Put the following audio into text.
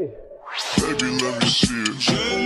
Baby, let me see it.